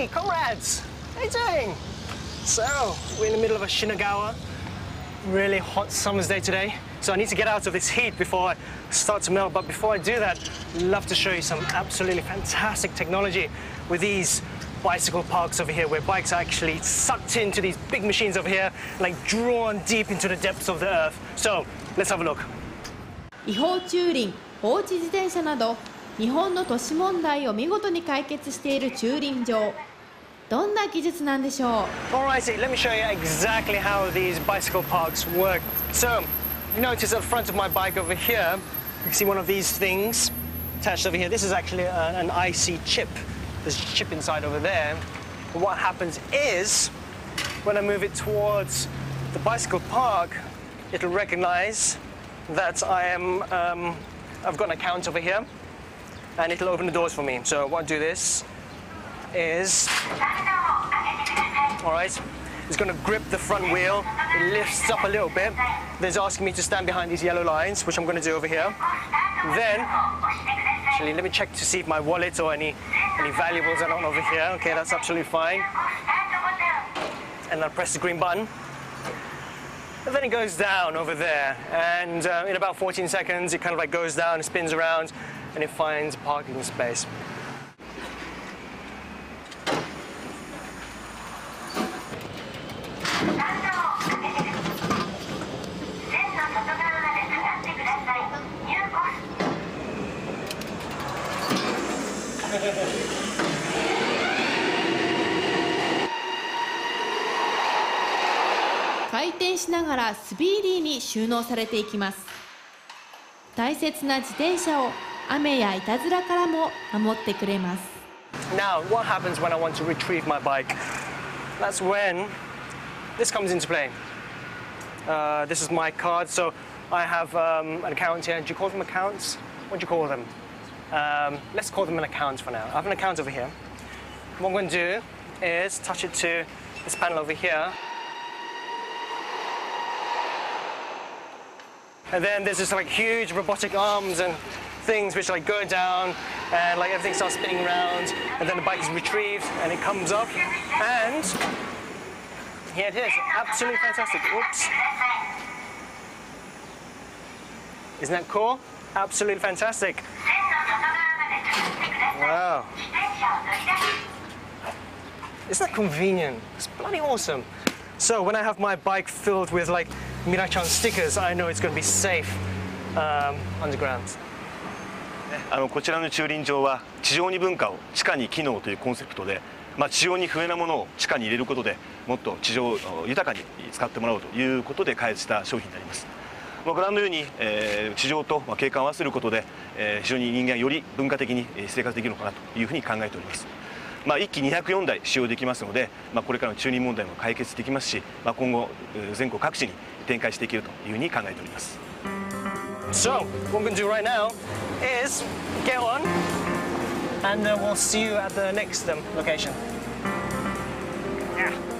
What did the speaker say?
Hey, comrades! How you doing? So, we're in the middle of a Shinagawa. Really hot summer's day today. So I need to get out of this heat before I start to melt. But before I do that, I'd love to show you some absolutely fantastic technology with these bicycle parks over here where bikes are actually sucked into these big machines over here, like drawn deep into the depths of the earth. So let's have a look. 違法駐輪放置自転車など日本の都市問題を見事に解決している駐輪場 どんな技術なんでしょう Alrighty, let me show you exactly how these bicycle parks work. So, you notice at the front of my bike over here, you can see one of these things attached over here. This is actually a, an IC chip. There's a chip inside over there. And what happens is, when I move it towards the bicycle park, it'll recognize that I am, um, I've got an account over here, and it'll open the doors for me. So, what I do this is all right? It's going to grip the front wheel. It lifts up a little bit. There's asking me to stand behind these yellow lines, which I'm going to do over here. Then, actually, let me check to see if my wallet or any, any valuables are not over here. Okay, that's absolutely fine. And I press the green button. And then it goes down over there. And uh, in about 14 seconds, it kind of like goes down, spins around, and it finds parking space. 回転しながらスピーディーに収納されていきます大切な自転車を雨やいたずらからも守ってくれます Now, what happens when I want to retrieve my bike? That's when this comes into play. Uh, this is my card, so I have um, an account here. Do you call them accounts? What do you call them? Um, let's call them an account for now. I have an account over here. What I'm going to do is touch it to this panel over here. And then there's this like huge robotic arms and things which like go down and like everything starts spinning around and then the bike is retrieved and it comes up and here it is. Absolutely fantastic. Oops. Isn't that cool? Absolutely fantastic. Isn't that convenient? It's bloody awesome. So when I have my bike filled with like Mirachan stickers, I know it's going to be safe um, underground. あのこちらの駐輪場は地上に文化を地下に機能というコンセプトで、まあ、地上に不要なものを地下に入れることでもっと地上を豊かに使ってもらおうということで開発した商品になります。まあ、ご覧のように、えー、地上と景観を合わせることで、えー、非常に人間より文化的に生活できるのかなというふうに考えております。まあ、1機204台使用できますので、まあ、これからの駐輪問題も解決できますし、まあ、今後全国各地に展開していけるというふうに考えております。So, what we're going to do right now is get on and then we'll see you at the next um, location. Yeah.